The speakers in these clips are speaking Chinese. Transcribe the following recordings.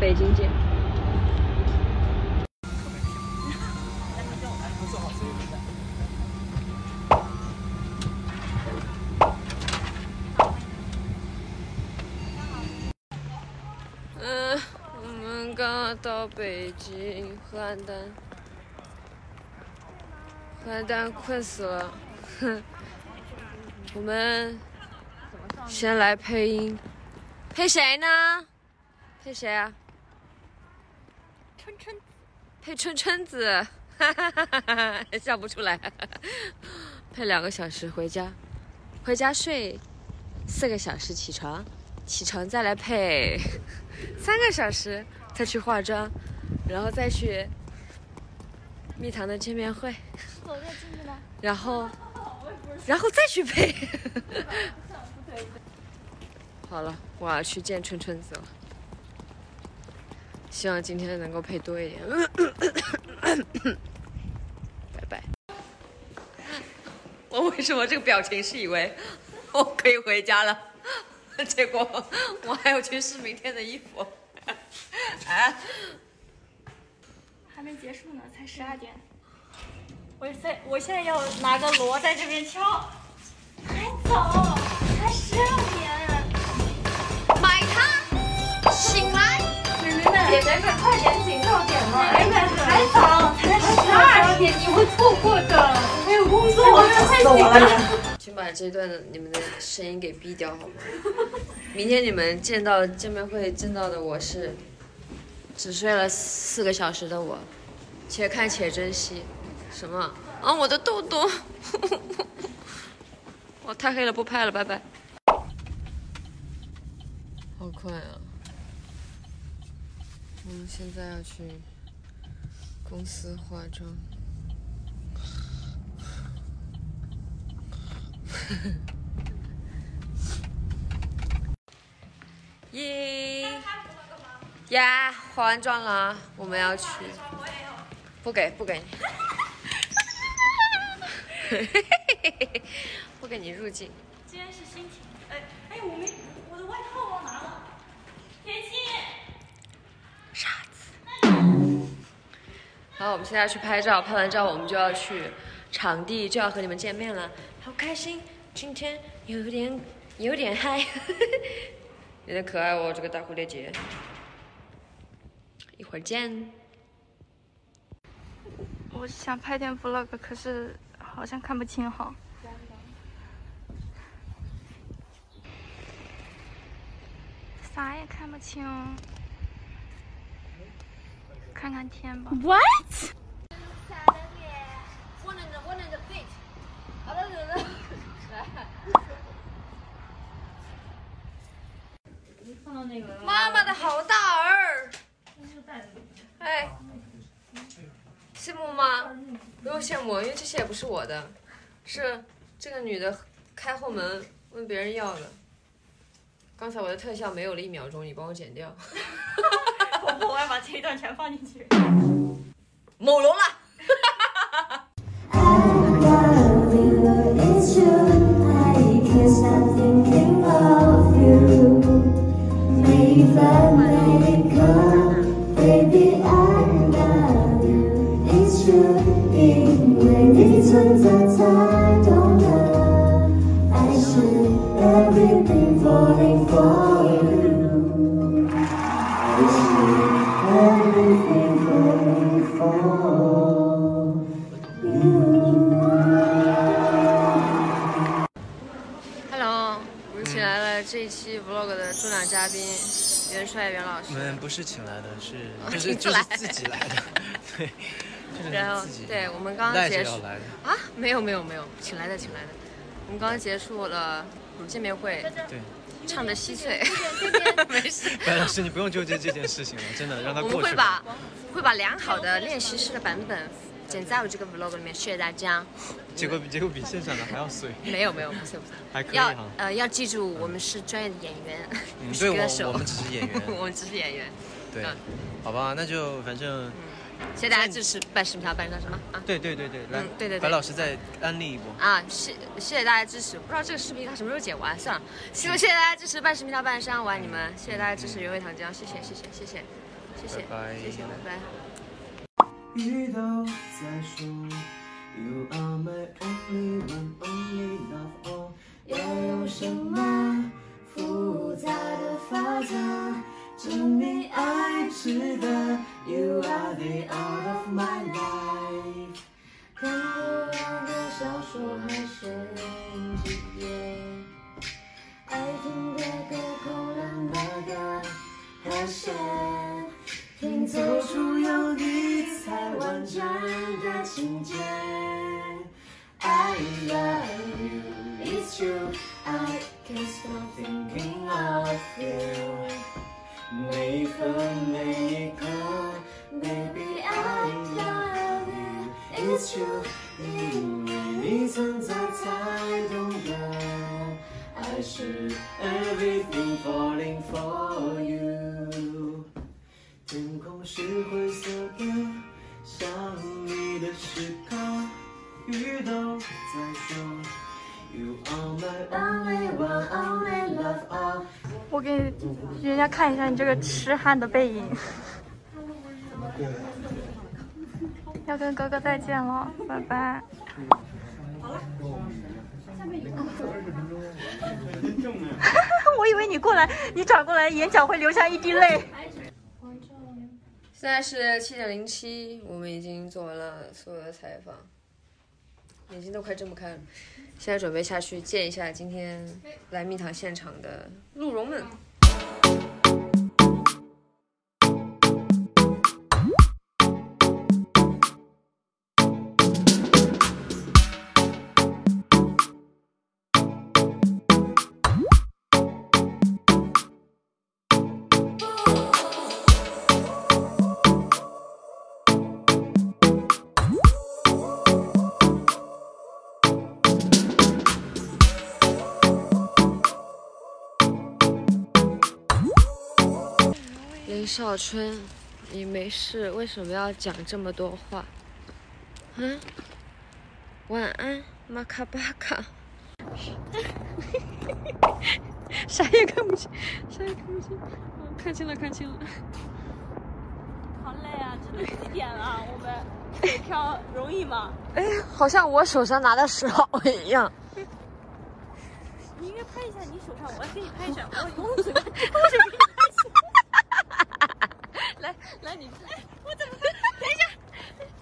北京见。嗯我们刚刚到北京邯郸邯郸困死了。哼 我们先来配音。配谁呢？配谁啊？春春，配春春子，哈哈哈哈哈，笑不出来。配两个小时回家，回家睡四个小时，起床，起床再来配 三个小时，再去化妆，然后再去蜜糖的见面会，走在进去吗？然后，然后再去配。好了，我要去见春春子了。希望今天能够配多一点。拜拜。我为什么这个表情是以为 我可以回家了？结果我还要去试明天的衣服。啊！还没结束呢，才十二点。我在，我现在要拿个锣在这边敲，还早，才十二点。姐姐们，快点紧，到点了。妹妹们，还早，才十二点，你会错过的。没有工作，我快醒了。请把这段的你们的声音给逼掉好吗？明天你们见到见面会见到的我是只睡了四个小时的我，且看且珍惜。什么？啊，我的痘痘！我太黑了，不拍了，拜拜。好快啊！我们现在要去公司化妆。耶呀！化完妆了，我们要去。不给，不给你。不给你入境。今天是星期，好，我们现在去拍照，拍完照我们就要去场地，就要和你们见面了，好开心！今天有点有点嗨，有点可爱哦，这个大蝴蝶结。一会儿见。我想拍点 vlog，可是好像看不清哈。啥也看不清，看看天吧。What？妈妈的好大儿。哎，羡慕吗？不用羡慕，因为这些也不是我的，是这个女的开后门问别人要的。刚才我的特效没有了一秒钟，你帮我剪掉。我要把这一段全放进去某龙了哈哈哈哈哈哈 falling vlog 的重量嘉宾袁帅袁老师我。们不是请来的，是哦就是就是自己来的，对，就是然后自己对我们刚刚结束来的，啊，没有没有没有，请来的请来的。我们刚刚结束了见面会，对。唱的稀碎，没事。白老师，你不用纠结这件事情了，真的让他我们过去吧。会把会把良好的练习室的版本剪在我这个 vlog 里面，谢谢大家。结果比 结果比现场的还要碎，没有没有，不是不是，还可以要哈。呃要记住，我们是专业的演员，嗯不是对我歌手。我们只是演员我们只是演员。对嗯，好吧，那就反正谢谢大家支持，办视频条办上什么啊？对对对对，来嗯，对对对白老师再安利一波。啊，谢谢谢大家支持，不知道这个视频它什么时候剪完，算了。希望谢谢大家支持办视频条办山，我爱你们，谢谢大家支持原味糖浆，谢谢谢谢谢谢谢谢拜拜谢谢，拜拜。雨都在说，You are my only one, only love. Oh，要用什么复杂的法则证明爱值得？You are the out of my life。看不完的小说还剩几页？爱听的歌空了那个和弦，拼凑出有你才完整的情节。I love you, it's true. I can't stop thinking of you. 每一分每一刻，Baby I love you, it's true. 因为你存在才懂得，爱是 everything falling for you。天空是灰色 我给人家看一下你这个痴汉的背影。要跟哥哥再见了，拜拜。我以为你过来，你转过来，眼角会流下一滴泪。现在是七点零七，我们已经做完了所有的采访，眼睛都快睁不开了。现在准备下去见一下今天来蜜糖现场的鹿茸们。林少春，你没事，为什么要讲这么多话？嗯，晚安，马卡巴卡。啥也看不清，啥也看不清。嗯，看清了，看清了。好累啊，这都几点了？我们腿跳容易吗？哎，好像我手上拿的石头一样。你应该拍一下你手上，我要给你拍一下。我我嘴。来来，你哎，我怎么会？等一下，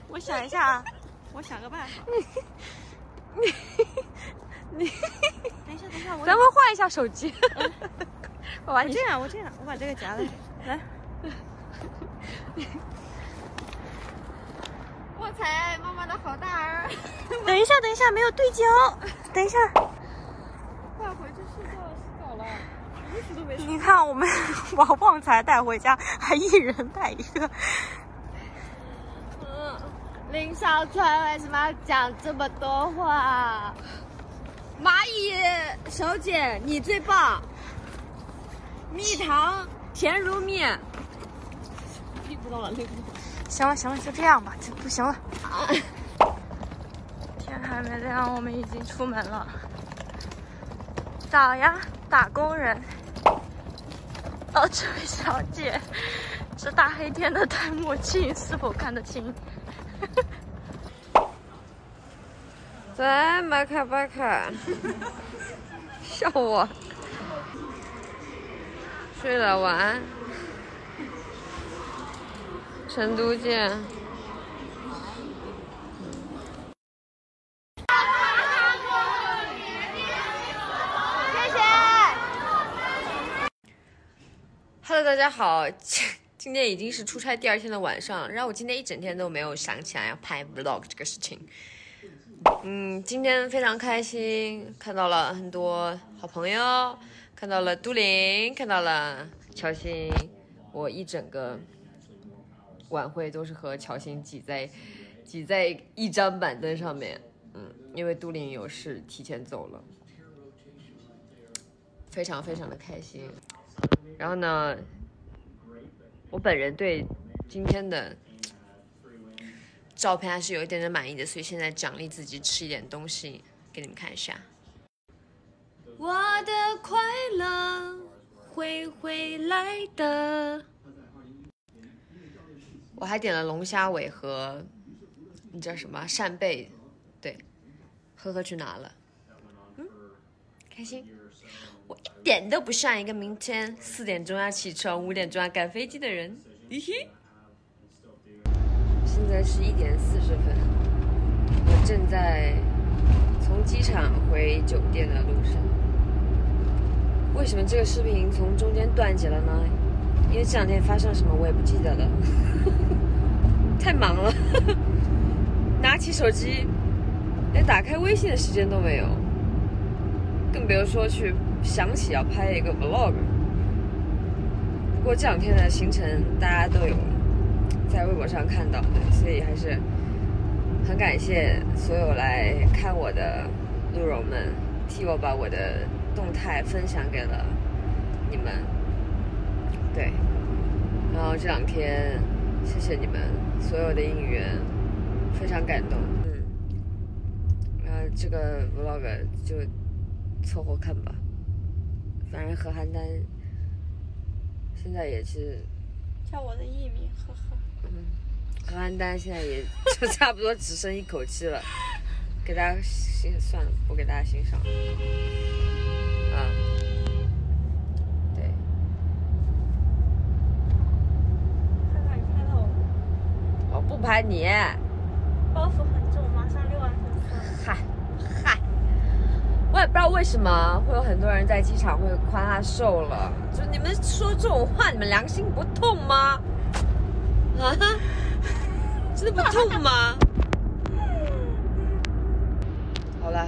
我想一下啊，我想个办法。你你你，等一下，等一下，我咱们换一下手机。我把你我这样，我这样，我把这个夹了，来。我才妈妈的好大儿。等一下，等一下，没有对焦。等一下，快回去睡觉洗澡了，衣服都没你看我们 把旺财带回家，还一人带一个。嗯，林小川为什么要讲这么多话？蚂蚁小姐，你最棒！蜜糖甜如蜜。听不到了，听不到。行了行了，就这样吧，这不行了。天还没亮，我们已经出门了。早呀，打工人。这位小姐，这大黑天的戴墨镜是否看得清？在马卡巴卡，笑我。睡了，晚安。成都见。大家好，今天已经是出差第二天的晚上，然后我今天一整天都没有想起来要拍 vlog 这个事情。嗯，今天非常开心，看到了很多好朋友，看到了都灵，看到了乔欣，我一整个晚会都是和乔欣挤在挤在一张板凳上面，嗯，因为都灵有事提前走了，非常非常的开心。然后呢，我本人对今天的照片还是有一点点满意的，所以现在奖励自己吃一点东西，给你们看一下。我的快乐会回来的。我还点了龙虾尾和，你叫什么扇贝对，呵呵去拿了。嗯，开心。我一点都不像一个明天四点钟要起床、五点钟要赶飞机的人。嘿嘿。现在是一点四十分，我正在从机场回酒店的路上。为什么这个视频从中间断节了呢？因为这两天发生了什么我也不记得了，太忙了，拿起手机连打开微信的时间都没有，更别说去想起要拍一个 vlog。不过这两天的行程大家都有在微博上看到的，所以还是很感谢所有来看我的路友们，替我把我的动态分享给了你们。对，然后这两天谢谢你们所有的应援，非常感动。嗯，呃，这个 vlog 就凑合看吧，反正何邯郸现在也是，叫我的艺名，呵呵。嗯，何邯郸现在也就 差不多只剩一口气了，给大家欣算了，不给大家欣赏了。啊，对。看看你拍到我，我不拍你，包袱很重，马上六万粉丝嗨，我也不知道为什么会有很多人在机场会夸他瘦了，就你们说这种话，你们良心不痛吗？啊，真的不痛吗？好了，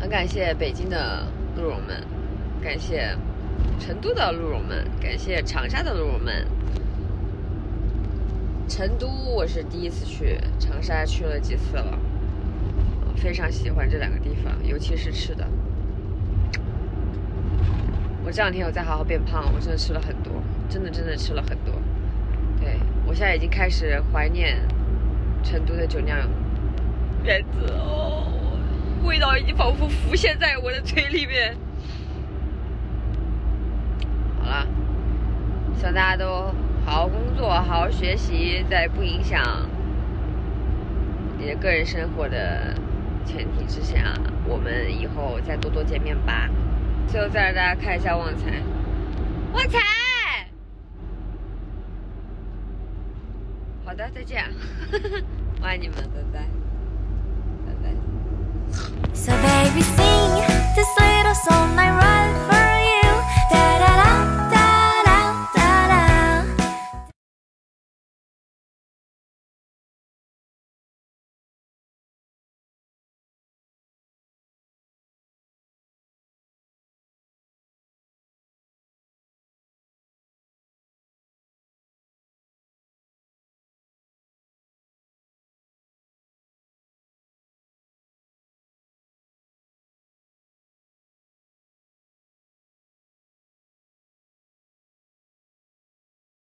很感谢北京的鹿茸们，感谢成都的鹿茸们，感谢长沙的鹿茸们。成都我是第一次去，长沙去了几次了，非常喜欢这两个地方，尤其是吃的。我这两天有在好好变胖，我真的吃了很多，真的真的吃了很多。对我现在已经开始怀念成都的酒酿圆子哦，味道已经仿佛浮现在我的嘴里面。好了。希望大家都好好工作，好好学习，在不影响你的个人生活的前提之下，我们以后再多多见面吧。最后再让大家看一下旺财，旺财，好的，再见，我爱你们，拜拜，拜拜。So baby sing this little song